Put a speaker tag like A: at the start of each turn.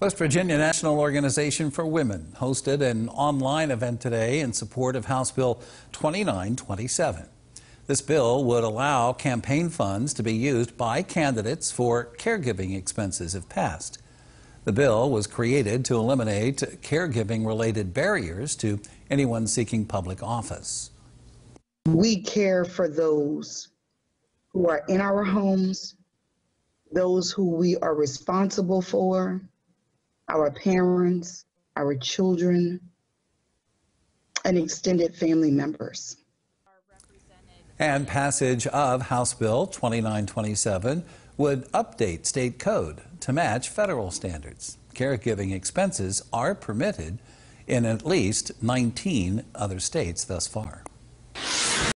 A: West Virginia National Organization for Women hosted an online event today in support of House Bill 2927. This bill would allow campaign funds to be used by candidates for caregiving expenses if passed. The bill was created to eliminate caregiving related barriers to anyone seeking public office.
B: We care for those who are in our homes, those who we are responsible for, our parents, our children, and extended family members.
A: And passage of House Bill 2927 would update state code to match federal standards. Caregiving expenses are permitted in at least 19 other states thus far.